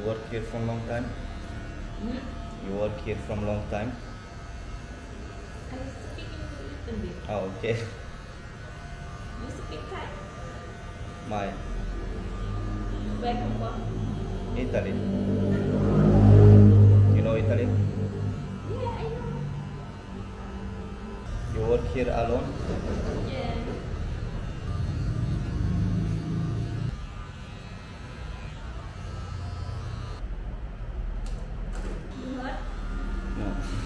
You work here from long time? Hmm? You work here from long time? I speak a little bit. Oh, okay. You speak Thai? My Where come from? Italy. You know Italy? Yeah, I know. You work here alone?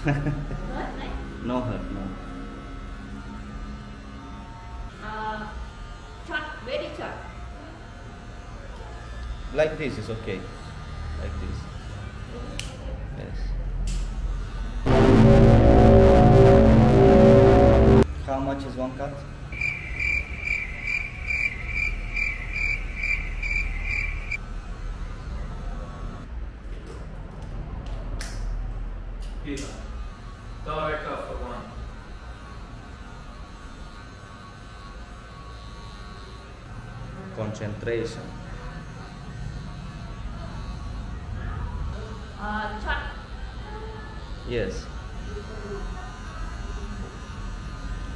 No. Hurt, no. Uh, short, very short. Like this is okay. Like this. Yes. How much is one cut? Pizza. Dollar cup for one. Concentration. Uh. Yes.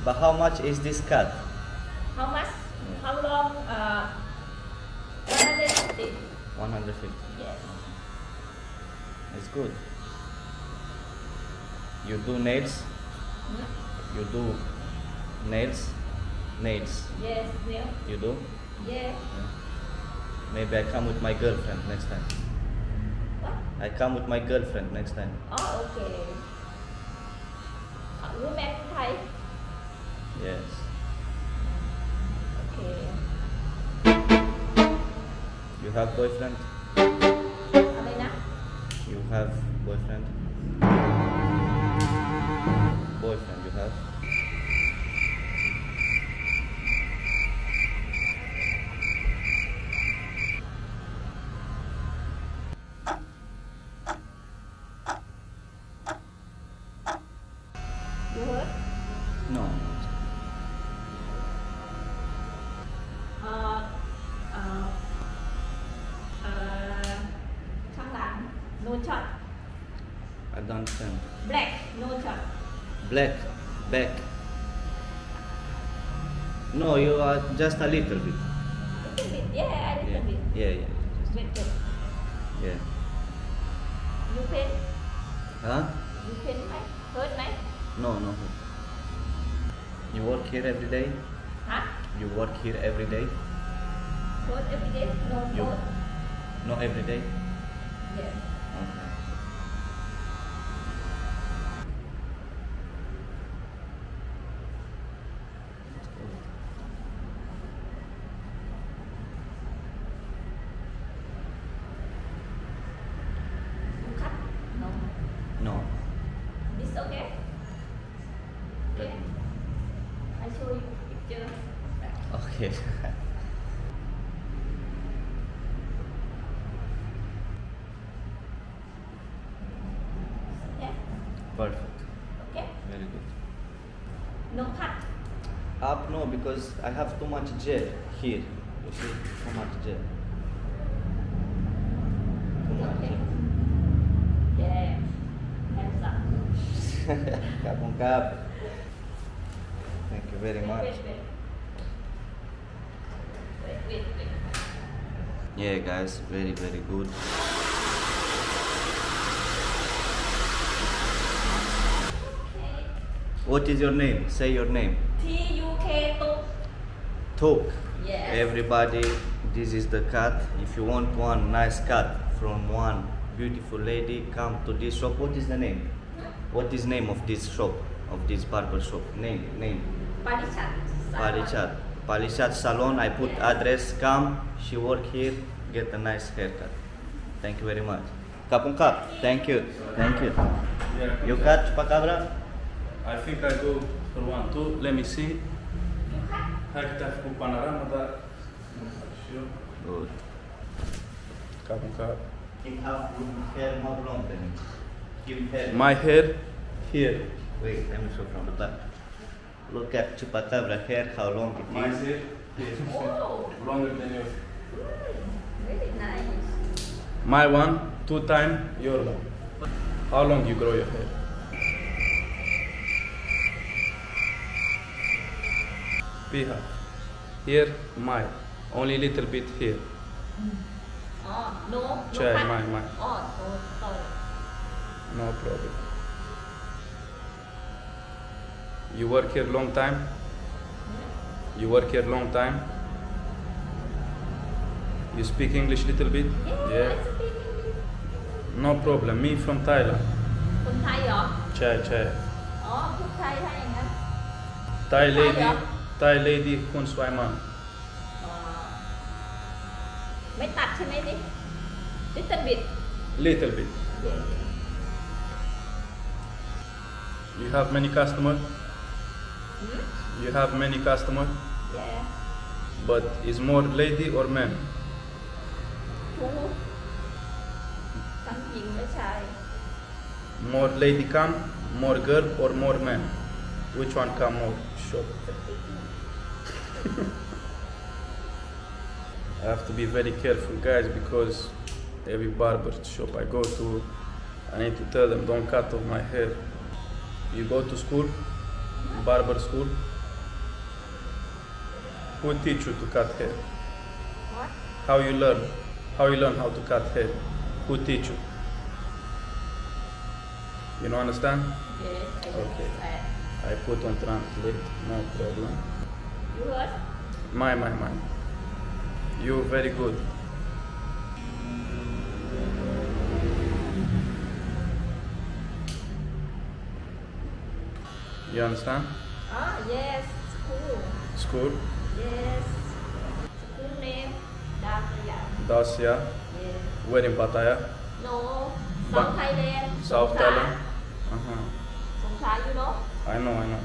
But how much is this cut? How much? How long? Uh, 150. 150. Yes. It's good. You do nails? Hmm? You do nails? Nails. Yes, yeah. You do? Yeah. Maybe I come with my girlfriend next time. What? I come with my girlfriend next time. Oh, okay. Uh, you back? Yes. Okay. You have boyfriend? Alena? You have boyfriend? Boyfriend you have? understand. Black, no chart. Black, back. No, you are just a little bit. A Little bit, yeah, a little yeah. bit. Yeah, yeah. Just. Yeah. You pain? Huh? You pain my hurt my? No, no. You work here every day? Huh? You work here every day? Hurt every day? No. You, not every day. Yes. Perfect. okay Very good. no cut Up no because I have too much gel here. You see, too much gel. Too much okay gel. yeah hands up Kapong kap. Thank you very much. Wait, wait, wait. Wait, wait, wait. Yeah, guys, very very good. What is your name? Say your name. T U K T. Tuk. Yes. Everybody, this is the cut. If you want one nice cut from one beautiful lady, come to this shop. What is the name? What is name of this shop? Of this barber shop? Name, name. Parichat. Palichat. Palichat Salon. I put address. Come. She work here. Get a nice haircut. Thank you very much. Kapung kap. Thank you. Thank you. Yeah. You cut chupacabra? I think I go for one, two. Let me see. Hakta ku panorama da. Sure. Good. Kapung kap. You have hair how long then? Give hair. My hair here. Wait, let me show from the back. Look at chupacabra hair, how long it My is. hair here. Oh, Longer than yours. Really nice. My one, two time, your one. How long you grow your hair? we have. Here, my. Only little bit here. Mm. Ah, no. Chai, no my, my. Ah, oh, sorry. No problem. You work here long time? Hmm? You work here long time? You speak English little bit? Yeah, yeah. No problem. Me from Thailand. From Thailand? Chai, chai. Oh, Thai, Thai, Thai lady. Thai, Thai lady Kun Swaiman. อ๋อไม่ตัดใช่ไหมนี่ little bit Little bit. yes You have many customer? Hmm? You have many customer? yeah But is more lady or man? ทูทั้งหญิงและชาย More lady come, more girl or more man? Which one come more? Shop. I have to be very careful, guys, because every barber shop I go to, I need to tell them don't cut off my hair. You go to school, barber school. Who teach you to cut hair? what How you learn? How you learn how to cut hair? Who teach you? You don't understand? yes I Okay. I put on translate, no problem. Heard My, my, my. You're very good. You understand? ah yes school School, yes school name Dacia Dacia, yes where in Pattaya? no Ba- South Thailand South Songkhla. Thailand. Uh-huh. Songkhla you know I know, I know.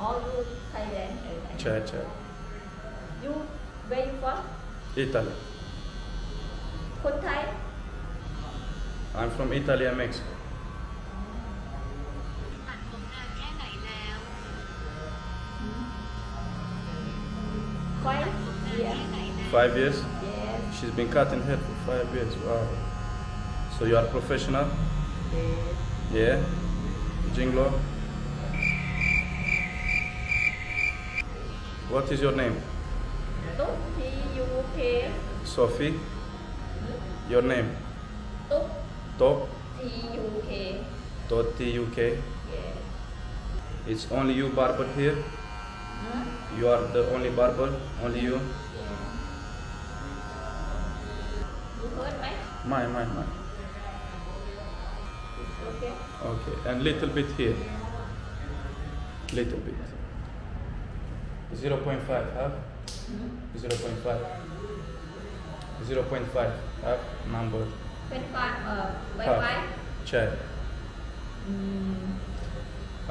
all you Thailand uh, I know. Chai, chai. you where you from Italy. คนไทย I'm from Italy and Mexico. ตัดผมนานแค่ไหนแล้ว five นาน year แค่ไหนแล้ว Five years? yes She's been cutting hair for five years. Wow. So you are professional? yes Yeah. Jinglo. What is your name? Tuki Sophie? Hmm? Your name? Tuk. It's only you barber here? Hmm? You are the only barber? Only you? My, my, my. Okay. Okay, and little bit here. Little bit. 0.5 half. 0.5. 0.5 half number. เป็นฟันเอ่อไว Half. ไว Check. อืม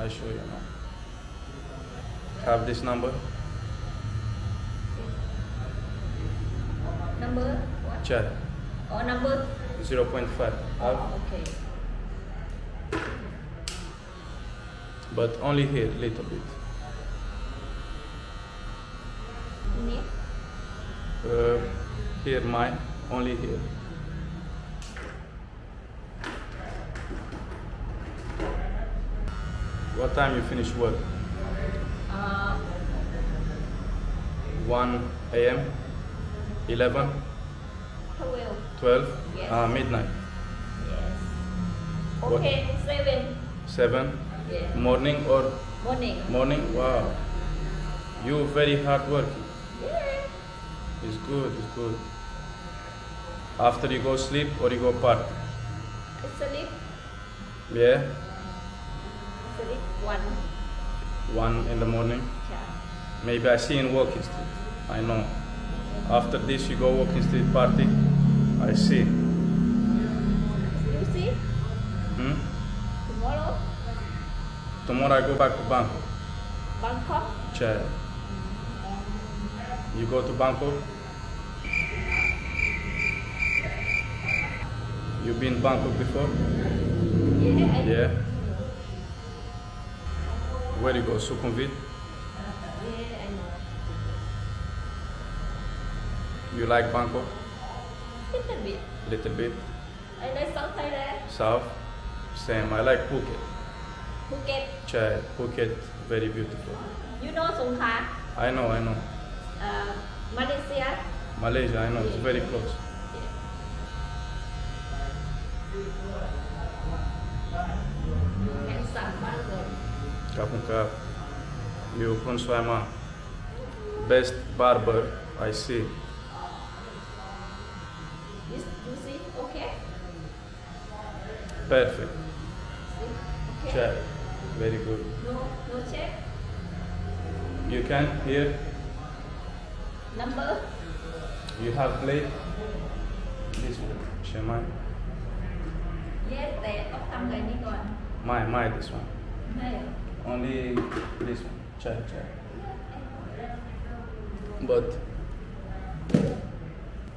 I show you now. Have this number. number what Check. อ๋อ number 0.5 อ๋อ half. โอเค But only here, little bit. uh, here my only here. What time you finish work? Uh, 1 a.m 11 12 12 yes. uh, midnight. Yes. Okay what? 7 7 yes. morning or? Morning. Morning? Wow. You very hard working yeah It's good, it's good. After you go sleep or you go party? sleep Yeah, sleep one one in the morning. yeah Maybe I see in walking street. I know. After this you go walking street party. I see. you see Hmm? tomorrow Tomorrow I go back to Bangkok. Bangkok Chad. You go to Bangkok? You been Bangkok before? yeah Yeah. Where you go? Sukhumvit? yeah I know You like Bangkok? Little bit. Little bit. I like South Thailand. South. Same. I like Phuket. Phuket. Chad. Phuket. Very beautiful. You know Songkhla? I know. I know. Uh, Malaysia. Malaysia, I know, it's very close. And Samango. Kapung kap. You kun swama. Best barber I see. Yes, you see, okay? Perfect. Okay. Check. Very good. No, no check. You can hear. Number? You have played this one, Shemai? Yes, the Octam Gaining one. My, my, this one. My. Only this one, Chai Chai. But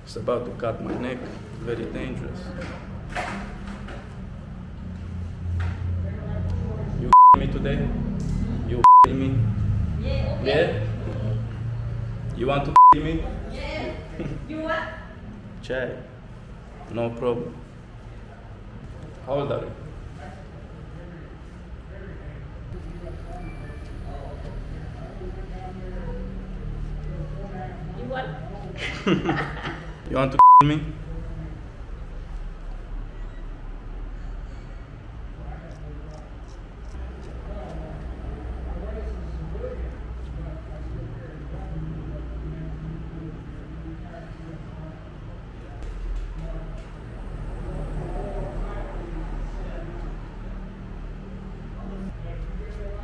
it's about to cut my neck, very dangerous. You me today? You me? Yeah. Okay. yeah? You want to me? Yeah. You what? Check. No problem. How old are you? You what? You want to me?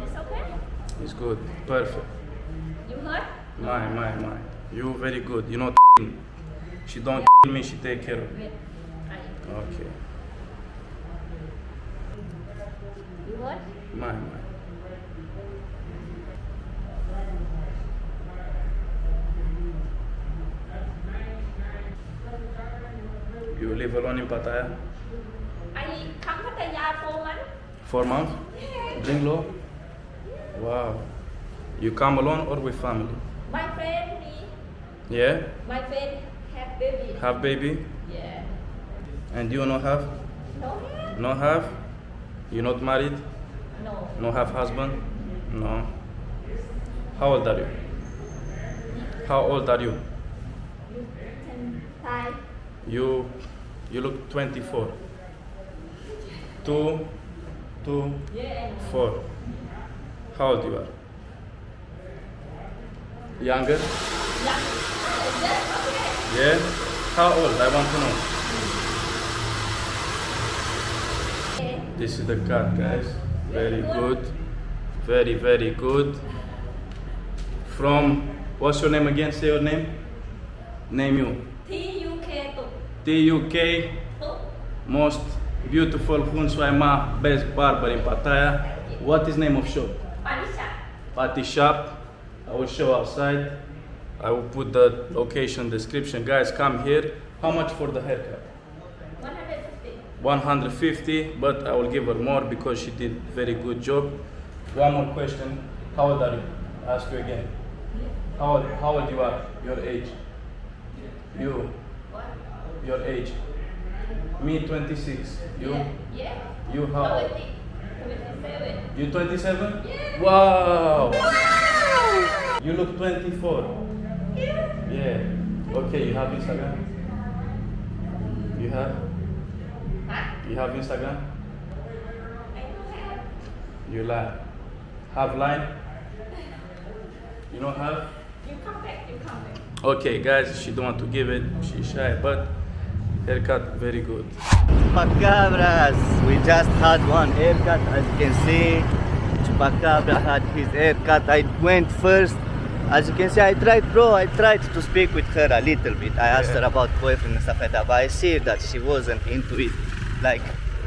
It's okay? It's good. Perfect. You hurt? My, my, my. You very good. You know she don't me, she take care of me. Okay. you hurt? My, my. You live alone in Pattaya? I come Pattaya four months. Four months? Bring low? Wow. You come alone or with family? My friend, me, Yeah? my friend have baby. Have baby? Yeah. And you not have? No? No have? You not married? No. No have husband? No. How old are you? How old are you? Thai. You you look 24. Two, two, Yeah. four. How old you are? Younger? Yeah. Yeah? How old? I want to know. This is the cut, guys. Very good. Very, very good. From, what's your name again? Say your name. Name you. T U K ตุ TUK, ตุ most beautiful Hun Swaima, best barber in Pattaya. What is name of shop? party shop. I will show outside. I will put the location description. Guys, come here. How much for the haircut? 150. 150, but I will give her more because she did very good job. One more question. How old are you? I ask you again. How old, how old you are? Your age? You? Your age? Me 26. You? Yeah. You how old? 20 27 You 27? Yeah. Wow! You look 24. Yeah. Yeah. Okay, you have Instagram? You have? Hả? You have Instagram? I don't have You lie. Have line? You don't have? You come back, you come back Okay, guys, she don't want to give it. She's shy, but haircut very good. Chupacabras. We just had one haircut, as you can see. Chupacabra had his haircut. I went first. As you can see, I tried, bro. I tried to speak with her a little bit. I asked her about boyfriend and stuff like that, but I see that she wasn't into it. Like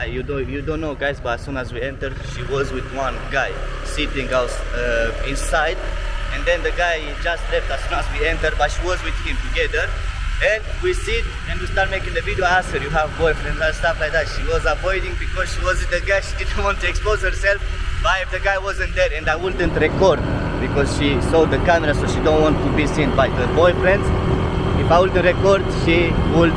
you don't, you don't know, guys. But as soon as we entered, she was with one guy sitting out uh, inside, and then the guy just left as soon as we entered. But she was with him together. And we sit and we start making the video. Ah, I asked her, you have boyfriend and stuff like that. She was avoiding because she was the guy. She didn't want to expose herself. But if the guy wasn't there and I wouldn't record because she saw the camera, so she don't want to be seen by the boyfriends. If I wouldn't record, she would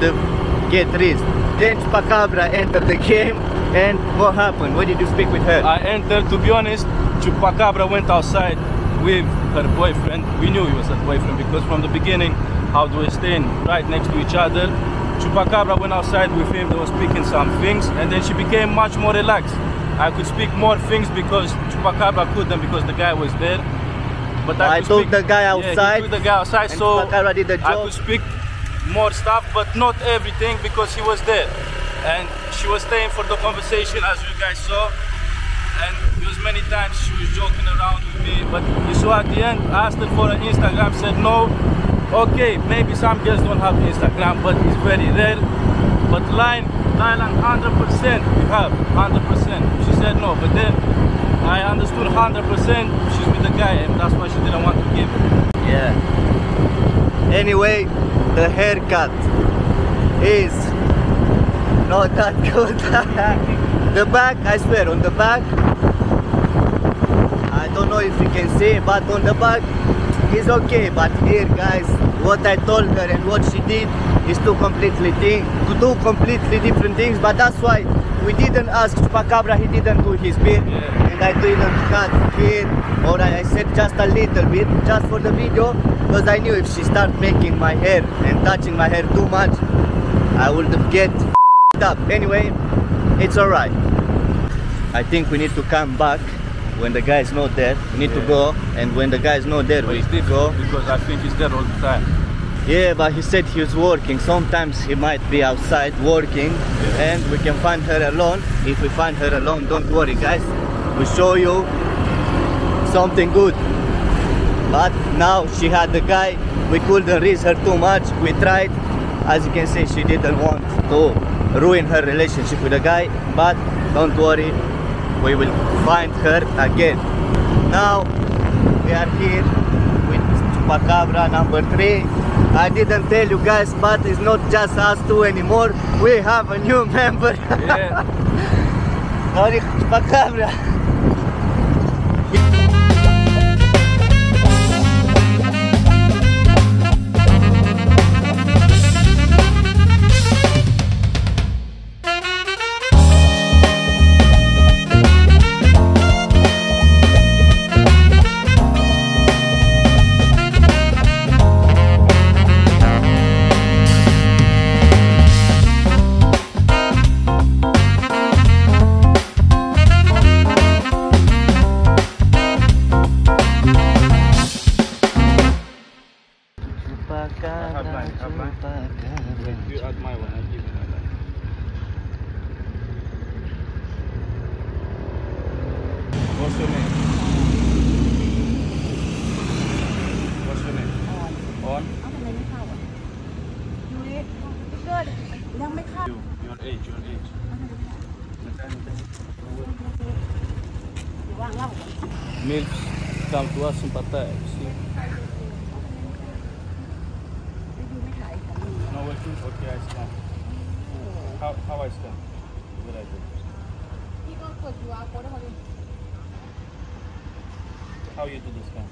get Riz. Then Chupacabra entered the game and what happened? What did you speak with her? I entered, to be honest, Chupacabra went outside with her boyfriend. We knew he was her boyfriend because from the beginning, how they were staying right next to each other. Chupacabra went outside with him, they were speaking some things, and then she became much more relaxed. I could speak more things because Chupacabra couldn't because the guy was there. But I could took speak- the guy outside. Yeah, took the guy outside, so Chupacabra did the I could speak more stuff, but not everything because he was there. And she was staying for the conversation as you guys saw. And it was many times she was joking around with me. But you saw at the end, I asked her for an Instagram, said no. Okay, maybe some girls don't have Instagram, but it's very rare. But line, Thailand 100% we have, 100%. She said no, but then I understood 100% she's with the guy and that's why she didn't want to give it. Yeah. Anyway, the haircut is not that good. the back, I swear, on the back, I don't know if you can see, but on the back is okay. But here, guys, what I told her and what she did is two completely thing, to do completely different things. But that's why we didn't ask Chupacabra. He didn't do his bit, Yeah. and I didn't cut here, or I I said just a little bit, just for the video, because I knew if she start making my hair and touching my hair too much, I would get up. Anyway, it's alright. I think we need to come back when the guy is not there. We need to go, and when the guy is not there, But we it's go. because I think he's there all the time. Yeah, but he said he was working. Sometimes he might be outside working, and we can find her alone. If we find her alone, don't worry, guys. We show you something good. But now she had the guy. We couldn't reach her too much. We tried. As you can see, she didn't want to ruin her relationship with the guy. But don't worry, we will find her again. Now we are here with Chupacabra number three. I didn't tell you guys, but it's not just us two anymore. We have a new member. Yeah. Chupacabra. On? เอาทำไมไม่เข้าอ่ะดูดิสติ๊กเกอร์ยังไม่เข้า You, your age, your age. อยู่ว่างเล่าก่อน Milks come to us in Pattaya, you see? ไม่ดูไม่ถ่ายค่ะ No working? Okay, I scan. How, how I scan? What I do? พี่ก็กด QR code ให้เขาดิ How you do the scan?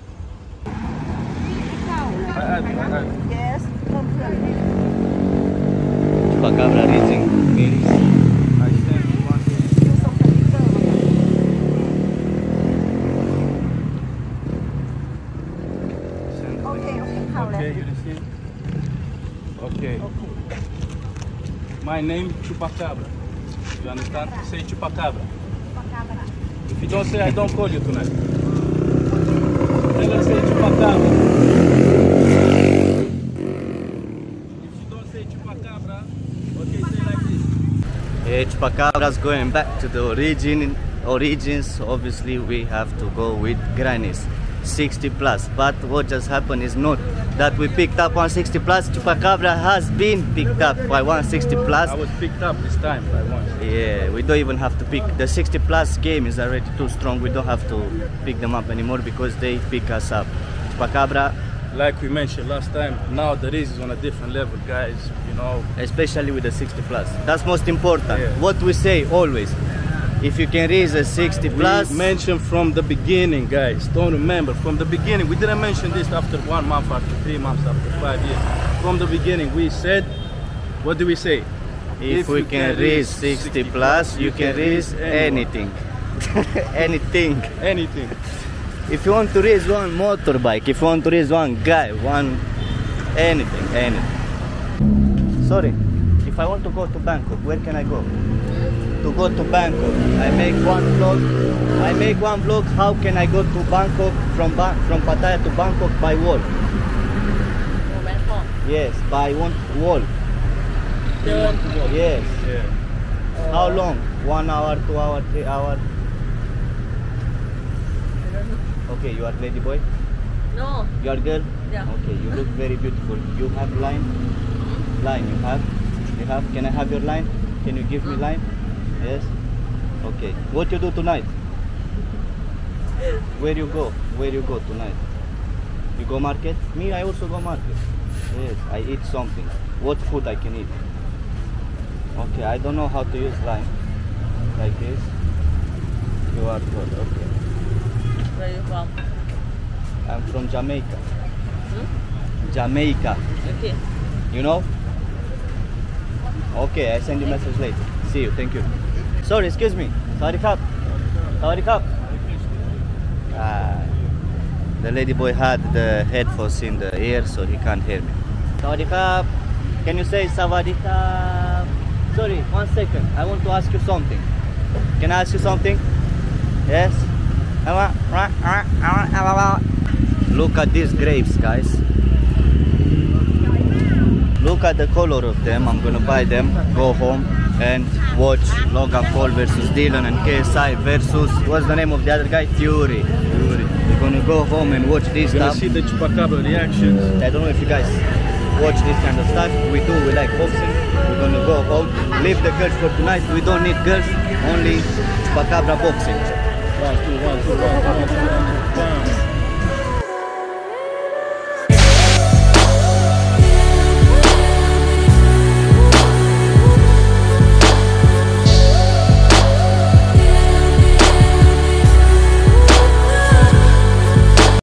Devagar, Brarizinho. My name Chupacabra. You understand? Chupacabra. Say Chupacabra. Chupacabra. If you don't say, I don't call you tonight. Then I say Chupacabra. Chupacabra's going back to the origin origins. Obviously, we have to go with grannies, 60 plus. But what just happened is not that we picked up 160 plus. Chupacabra has been picked up by 160 plus. I was picked up this time by one. Yeah, we don't even have to pick. The 60 plus game is already too strong. We don't have to pick them up anymore because they pick us up. Chupacabra, Like we mentioned last time, now the race is on a different level, guys. You know, especially with the 60 plus. That's most important. Yeah. What we say always. If you can raise a 60 plus, we mentioned from the beginning, guys. Don't remember from the beginning. We didn't mention this after one month, after three months, after five years. From the beginning, we said, what do we say? If, we you can raise 60 plus, you can reach anything. anything. anything if you want to race one motorbike if you want to race one guy one anything anything. Sorry if i want to go to bangkok where can i go? To go to bangkok i make one vlog. I make one vlog how can i go to bangkok from ba from pattaya to bangkok? By walk yes by one walk yes. Yeah. how long? One hour two hour three hour? Okay, you are lady boy. no You are girl. Yeah. Okay, you look very beautiful. You have line. Hmm? Line you have. You have. Can I have your line? Can you give me hmm. line? Yes. Okay. What you do tonight? Where you go? Where you go tonight? You go market? Me, I also go market. Yes, I eat something. What food I can eat? Okay, I don't know how to use line. Like this. You are good. Okay. Where you from I'm from Jamaica. Hmm? Jamaica. okay You know? Okay, I send you message later. See you. Thank you. Sorry, excuse me. Sorry, cup. Cup. Ah, the lady boy had the headphones in the ear, so he can't hear me. Cup. Can you say cup? Sorry, one second. I want to ask you something. Can I ask you something? Yes? Look at these grapes, guys. Look at the color of them. I'm gonna buy them, go home and watch Logan Paul versus Dillon and KSI versus what's the name of the other guy? Fury. Fury. We're gonna go home and watch this Gonna stuff. see the chupacabra reactions. I don't know if you guys watch this kind of stuff. We do, we like boxing. We're gonna go home. Leave the girls for tonight. We don't need girls, only Chupacabra boxing. One, two, one, two, one, two, one, two, one, two, one,